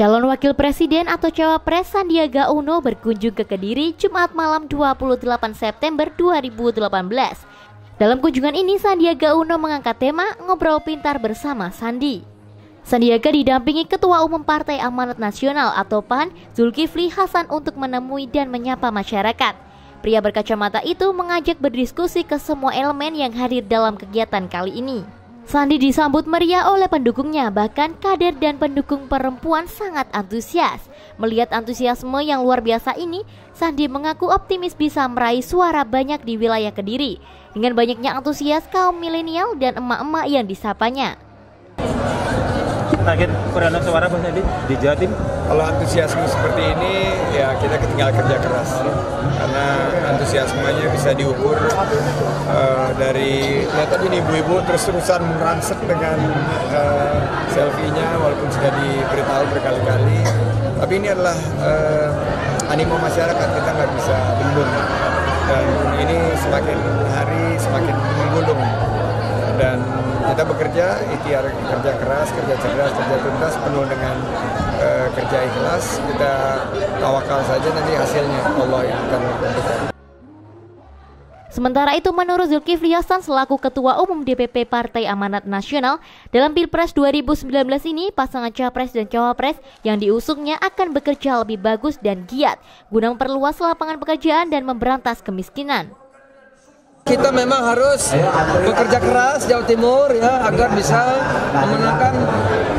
Calon Wakil Presiden atau Cawapres Sandiaga Uno berkunjung ke Kediri Jumat malam 28 September 2018. Dalam kunjungan ini Sandiaga Uno mengangkat tema Ngobrol Pintar bersama Sandi. Sandiaga didampingi Ketua Umum Partai Amanat Nasional atau PAN Zulkifli Hasan untuk menemui dan menyapa masyarakat. Pria berkacamata itu mengajak berdiskusi ke semua elemen yang hadir dalam kegiatan kali ini. Sandi disambut meriah oleh pendukungnya, bahkan kader dan pendukung perempuan sangat antusias. Melihat antusiasme yang luar biasa ini, Sandi mengaku optimis bisa meraih suara banyak di wilayah Kediri. Dengan banyaknya antusias kaum milenial dan emak-emak yang disapanya target perolehan suara Mas Adi di Jawa Timur? Kalau antusiasme seperti ini ya kita ketinggalan kerja keras. Karena antusiasmenya bisa diukur uh, dari ya tadi nih ibu-ibu terus-terusan merangsek dengan uh, selfie-nya walaupun sudah diberitahu berkali-kali. Tapi ini adalah uh, animo masyarakat kita nggak bisa bendung dan ini semakin hari semakin menggulung kita bekerja ikhtiar kerja keras kerja cerdas kerja tuntas penuh dengan uh, kerja ikhlas. Kita tawakal saja nanti hasilnya. Allah yang akan menentukan Sementara itu menurut Zulkifli Hasan selaku Ketua Umum DPP Partai Amanat Nasional dalam Pilpres 2019 ini pasangan Capres dan Cawapres yang diusungnya akan bekerja lebih bagus dan giat guna memperluas lapangan pekerjaan dan memberantas kemiskinan kita memang harus bekerja keras Jawa Timur ya agar bisa memenangkan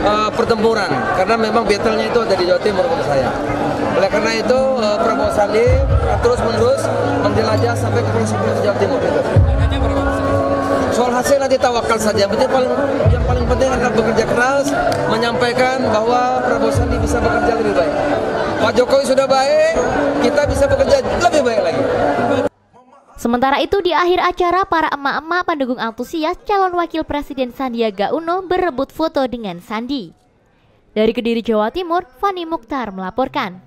uh, pertempuran karena memang battle-nya itu ada di Jawa Timur menurut saya. Oleh karena itu uh, Prabowo Sandi terus menerus menjelajah sampai ke provinsi Jawa Timur itu. Soal hasil nanti tawakal saja. Yang paling yang paling penting adalah bekerja keras, menyampaikan bahwa Prabowo Sandi bisa bekerja lebih baik. Pak Jokowi sudah baik, kita bisa bekerja lebih baik. Sementara itu di akhir acara para emak-emak pendukung antusias calon wakil presiden Sandiaga Uno berebut foto dengan Sandi. Dari Kediri Jawa Timur, Fani Mukhtar melaporkan.